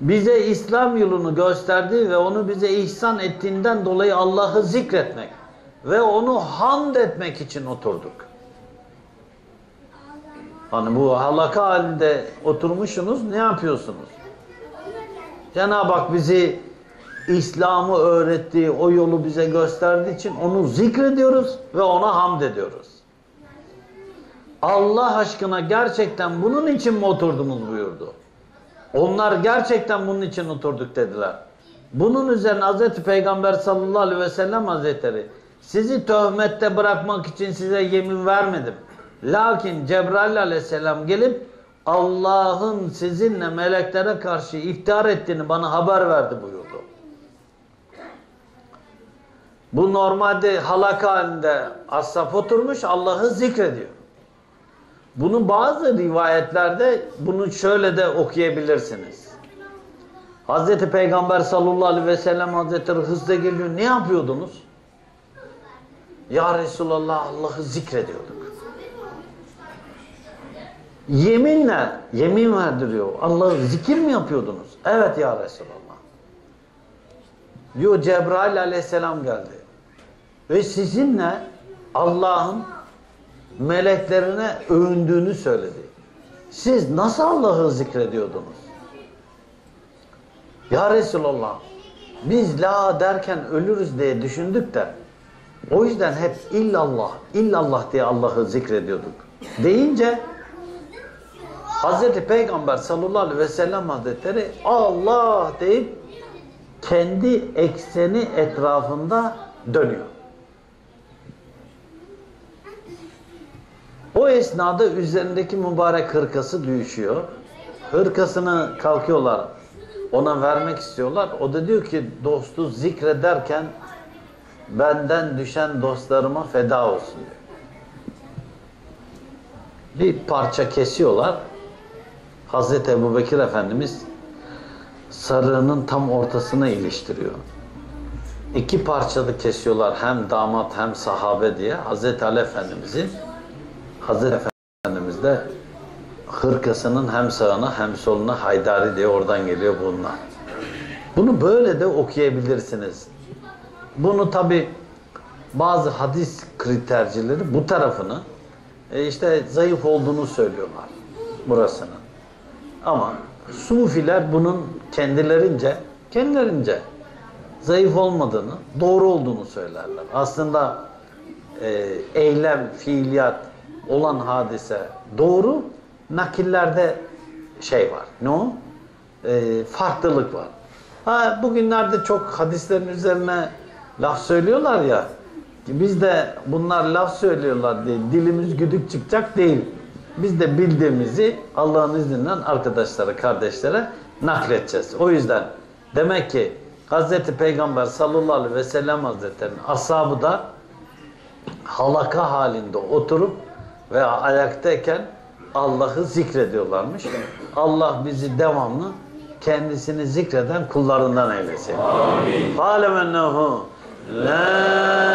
Bize İslam yolunu gösterdi ve onu bize ihsan ettiğinden dolayı Allah'ı zikretmek ve onu hamd etmek için oturduk. Hani bu halaka halinde oturmuşsunuz ne yapıyorsunuz? Cenab-ı Hak bizi İslam'ı öğrettiği, o yolu bize gösterdiği için onu zikrediyoruz ve ona hamd ediyoruz. Allah aşkına gerçekten bunun için mi oturdunuz buyurdu. Onlar gerçekten bunun için oturduk dediler. Bunun üzerine Hz. Peygamber sallallahu aleyhi ve sellem Hazretleri sizi töhmette bırakmak için size yemin vermedim. Lakin Cebrail aleyhisselam gelip Allah'ın sizinle meleklere karşı iftihar ettiğini bana haber verdi buyurdu. Bu normalde halaka halinde ashab oturmuş Allah'ı zikrediyor. Bunu bazı rivayetlerde bunu şöyle de okuyabilirsiniz. Hazreti Peygamber sallallahu aleyhi ve sellem Hazretleri hızla geliyor. Ne yapıyordunuz? Ya Resulallah Allah'ı zikrediyorduk. Yeminle, yemin verdiriyor. Allah'ı zikir mi yapıyordunuz? Evet ya Resulallah. Diyor Cebrail aleyhisselam geldi. Ve sizinle Allah'ın meleklerine övündüğünü söyledi. Siz nasıl Allah'ı zikrediyordunuz? Ya Resulallah biz la derken ölürüz diye düşündük de o yüzden hep illallah, illallah diye Allah'ı zikrediyorduk. Deyince Hazreti Peygamber sallallahu aleyhi ve sellem hazretleri Allah deyip kendi ekseni etrafında dönüyor. O esnada üzerindeki mübarek hırkası düşüyor. Hırkasını kalkıyorlar. Ona vermek istiyorlar. O da diyor ki dostu zikrederken benden düşen dostlarıma feda olsun diyor. Bir parça kesiyorlar. Hazreti Ebu Bekir Efendimiz sarığının tam ortasına iliştiriyor. İki parçada kesiyorlar hem damat hem sahabe diye Hazreti Ali Efendimiz'i Hazreti Efendimiz de hırkasının hem sağına hem soluna haydari diye oradan geliyor bunlar. Bunu böyle de okuyabilirsiniz. Bunu tabi bazı hadis kritercileri bu tarafını e, işte zayıf olduğunu söylüyorlar burasının. Ama Sufiler bunun kendilerince kendilerince zayıf olmadığını, doğru olduğunu söylerler. Aslında e, eylem, fiiliyat olan hadise doğru, nakillerde şey var. Ne o? E, farklılık var. Ha, bugünlerde çok hadislerin üzerine laf söylüyorlar ya, biz de bunlar laf söylüyorlar diye dilimiz güdük çıkacak değil. Biz de bildiğimizi Allah'ın izniyle arkadaşlara, kardeşlere nakledeceğiz. O yüzden demek ki Hazreti Peygamber sallallahu aleyhi ve sellem hazretlerinin ashabı da halaka halinde oturup veya ayaktayken Allah'ı zikrediyorlarmış. Allah bizi devamlı kendisini zikreden kullarından eylesin. Amin. Falemennehu la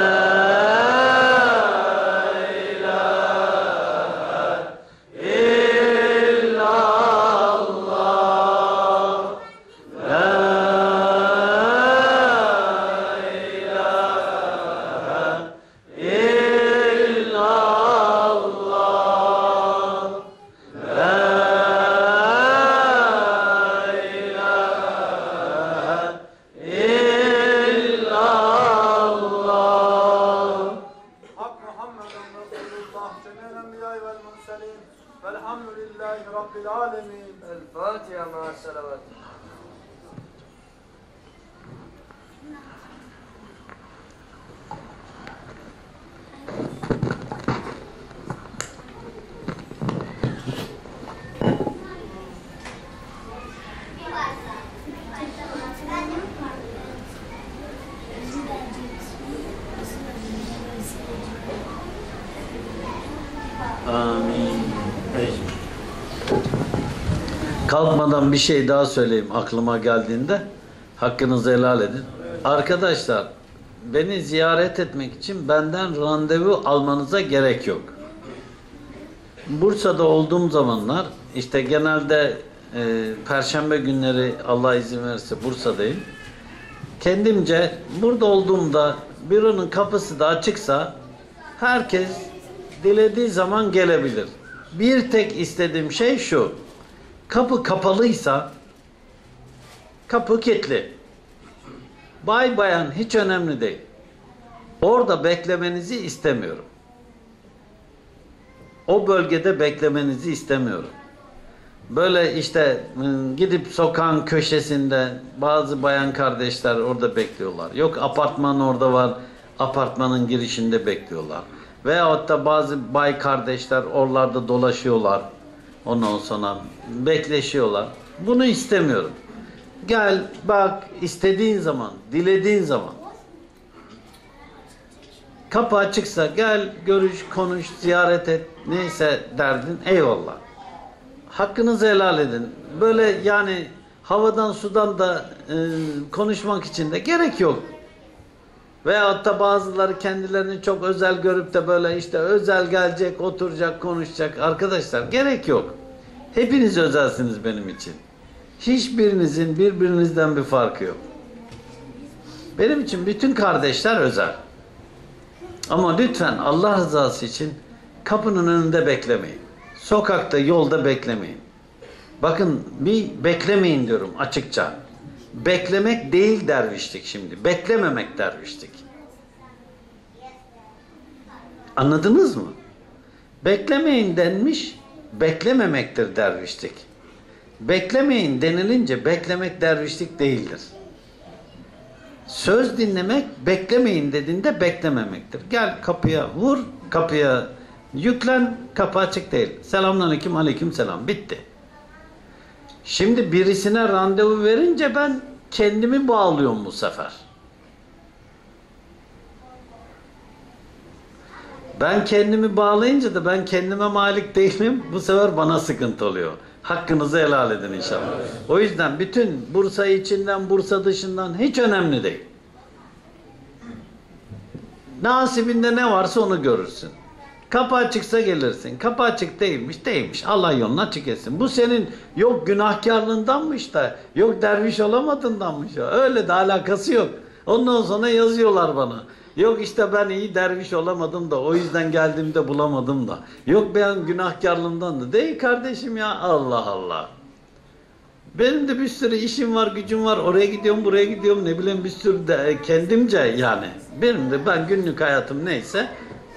Kalkmadan bir şey daha söyleyeyim aklıma geldiğinde. Hakkınızı helal edin. Arkadaşlar beni ziyaret etmek için benden randevu almanıza gerek yok. Bursa'da olduğum zamanlar işte genelde e, perşembe günleri Allah izin verirse Bursa'dayım. Kendimce burada olduğumda büronun kapısı da açıksa herkes dilediği zaman gelebilir. Bir tek istediğim şey şu. Kapı kapalıysa kapı kilitli. Bay bayan hiç önemli değil. Orada beklemenizi istemiyorum. O bölgede beklemenizi istemiyorum. Böyle işte ım, gidip sokağın köşesinde bazı bayan kardeşler orada bekliyorlar. Yok apartman orada var. Apartmanın girişinde bekliyorlar. Veyahut da bazı bay kardeşler oralarda dolaşıyorlar. Ondan sonra bekleşiyorlar. Bunu istemiyorum. Gel bak istediğin zaman, dilediğin zaman. Kapı açıksa gel görüş, konuş, ziyaret et. Neyse derdin eyvallah. Hakkınızı helal edin. Böyle yani havadan sudan da e, konuşmak için de gerek yok. Veyahut da bazıları kendilerini çok özel görüp de böyle işte özel gelecek, oturacak, konuşacak. Arkadaşlar gerek yok. Hepiniz özelsiniz benim için. Hiçbirinizin birbirinizden bir farkı yok. Benim için bütün kardeşler özel. Ama lütfen Allah rızası için kapının önünde beklemeyin. Sokakta, yolda beklemeyin. Bakın bir beklemeyin diyorum açıkça. Beklemek değil dervişlik şimdi. Beklememek dervişlik. Anladınız mı? Beklemeyin denmiş, beklememektir dervişlik. Beklemeyin denilince beklemek dervişlik değildir. Söz dinlemek beklemeyin dediğinde beklememektir. Gel kapıya vur, kapıya yüklen, kapı açık değil. Selamünaleyküm, aleyküm selam. Bitti. Şimdi birisine randevu verince ben kendimi bağlıyorum bu sefer. Ben kendimi bağlayınca da ben kendime malik değilim. Bu sefer bana sıkıntı oluyor. Hakkınızı helal edin inşallah. O yüzden bütün Bursa içinden, Bursa dışından hiç önemli değil. Nasibinde ne varsa onu görürsün. Kapı açıksa gelirsin. Kapı açık değilmiş, değilmiş. Allah yoluna açık. Bu senin yok günahkarlığındanmış da, yok derviş olamadığındanmış. ya. Öyle de alakası yok. Ondan sonra yazıyorlar bana. Yok işte ben iyi derviş olamadım da o yüzden geldiğimde bulamadım da. Yok ben günahkarlığımdan da. Değil kardeşim ya Allah Allah. Benim de bir sürü işim var, gücüm var. Oraya gidiyorum, buraya gidiyorum. Ne bileyim bir sürü de kendimce yani. Benim de ben günlük hayatım neyse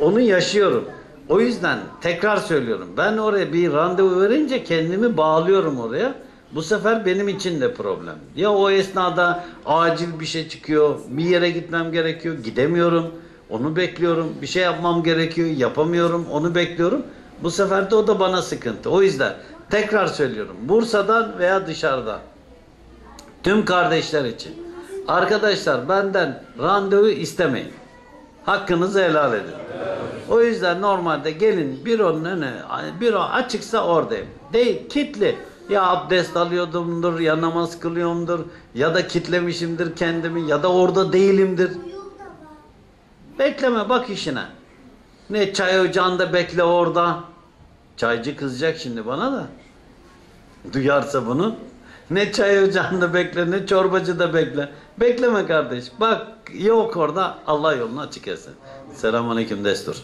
onu yaşıyorum. O yüzden tekrar söylüyorum. Ben oraya bir randevu verince kendimi bağlıyorum oraya. Bu sefer benim için de problem. Ya o esnada acil bir şey çıkıyor, bir yere gitmem gerekiyor, gidemiyorum. Onu bekliyorum. Bir şey yapmam gerekiyor, yapamıyorum. Onu bekliyorum. Bu sefer de o da bana sıkıntı. O yüzden tekrar söylüyorum. Bursa'dan veya dışarıdan Tüm kardeşler için. Arkadaşlar benden randevu istemeyin. Hakkınızı helal edin. O yüzden normalde gelin bir onun önü, bir o açıksa oradayım. Değil, kitli. Ya abdest alıyordumdur, ya namaz kılıyorumdur, ya da kitlemişimdir kendimi, ya da orada değilimdir. Bekleme bak işine. Ne çay ocağında bekle orada. Çaycı kızacak şimdi bana da. Duyarsa bunu. Ne çay ocağında bekle ne çorbacı da bekle. Bekleme kardeş. Bak yok orada Allah yolunu açık etsin. Selamun Aleyküm Destur.